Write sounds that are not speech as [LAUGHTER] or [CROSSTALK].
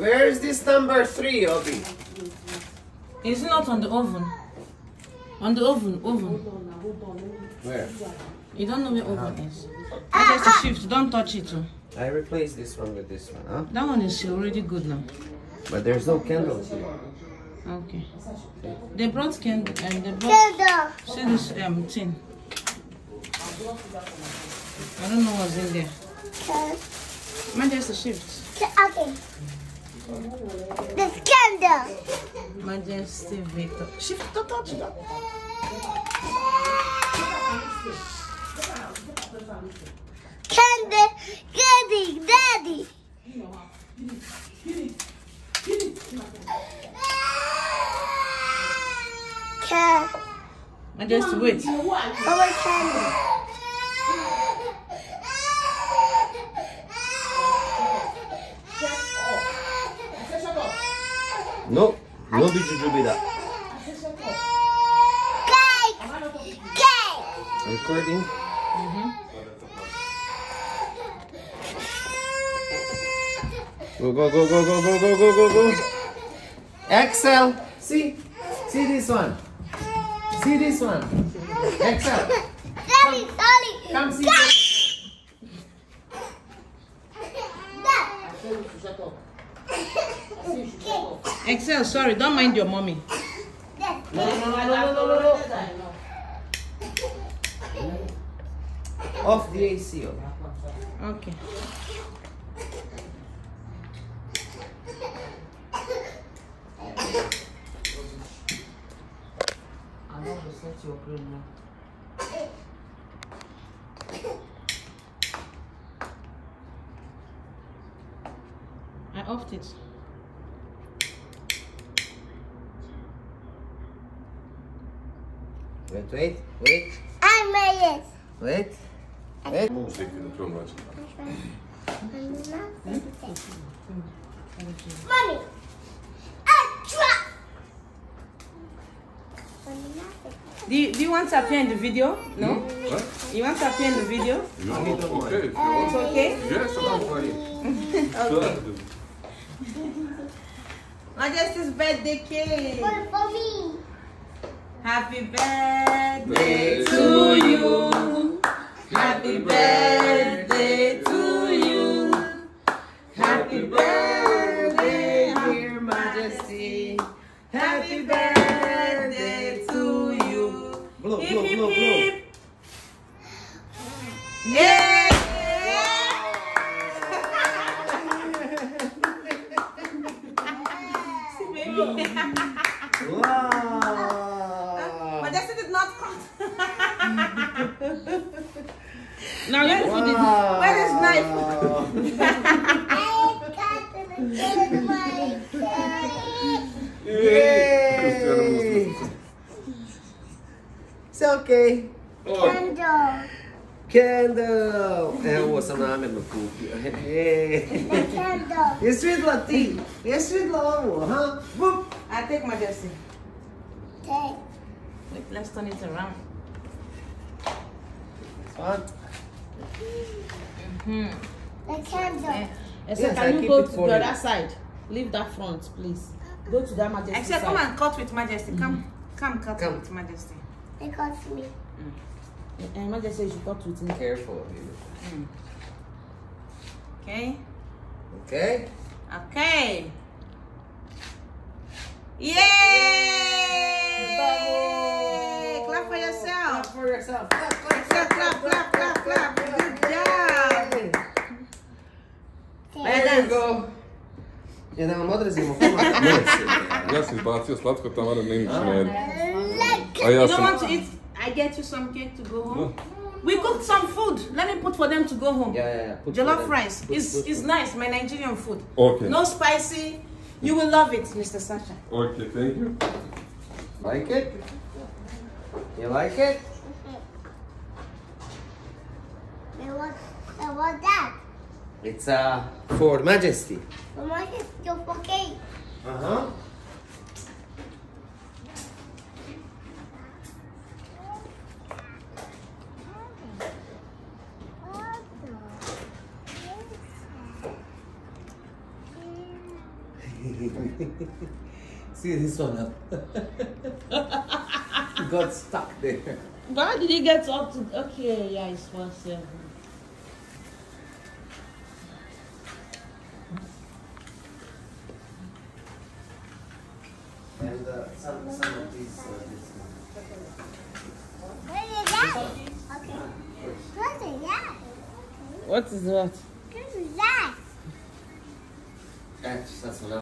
Where is this number three, Obi? It's not on the oven. On the oven, oven. Where? You don't know where uh-huh. oven is. Ah, I just a ah. shift. Don't touch it. oh. I replaced this one with this one, huh? That one is already good now. But there's no candles here. Okay. They brought candle and um, they brought Candle. see this um tin. I don't know what's in there. Man, just a shift. Okay. The scandal. Majesty Victor. Shift don't touch. Candy, candy, daddy. Can. I just wait. Oh, candy. No, no bijujubida. Cake. Cake. Recording. Go, go, go, go, go, go, go, go, go, go. Excel. See? See this one. See this one. Excel. Daddy. Daddy. Come see Dad. Excel, sorry, don't mind your mommy. No, no, no, no, no, no. Off the AC. Obi. Okay. I know to set your brain now. I offed it. Wait, wait, wait, I made it. wait. Wait. Bu şekilde çok rahat. Mommy. Extra. Do you, do you want to appear in the video? No? What? You want to appear in the video? No, okay. If you um, want. It's okay? Yes, I'm fine. [LAUGHS] Okay. [LAUGHS] Majesty's birthday cake. For, for me. Happy birthday to you. Happy birthday to you. Happy birthday, dear Majesty. Happy birthday to you. Blow, Hip, blow, hip, blow, blow. hip. [LAUGHS] But they it's not cut. now you put it. Where is knife? Yay! [LAUGHS] It's okay. Candle. Candle. É, ouça, não, meu cu. Candle. You sweet little latte. You sweet little one, huh? Boop. I take my dressing. Wait, let's turn it around. Fun. Mm-hmm. The candle. Eh, eh, Except Yes, I can you go to the other side? Leave that front, please. Go to that Majesty Except side. come and cut with Majesty. Come, mm-hmm. come cut Come. with Majesty. They got me. And Majesty, you should cut with me. Careful. baby. Mm. Okay. Okay? Okay. Yay! Clap for yourself. for yourself. Clap, clap, Clap, clap, clap, clap, clap. Good job. There you go. Je da vam odrezimo komad mese. [LAUGHS] Ja sam izbacio slatko tamara ne ništa ah. ne jedu. Like. A ja You don't want to eat? I get you some cake to go home. We cooked some food. Let me put for them to go home. Ja, ja, ja. Put Jollof for them. rice Put, is put, is nice. My Nigerian food. Okay. No spicy. You will love it, Mr. Sasha. Okay, thank you. Like it? You like it? They want, they want that. It's uh, for Majesty. But my sister for. Uh-huh. [LAUGHS] See this one up. [LAUGHS] got stuck there. Why did he get up to? Okay, yeah, it's one seven. And uh, some, some of these. Uh, this What is that? Okay. What is that? What is that? What is that? Catch, that's what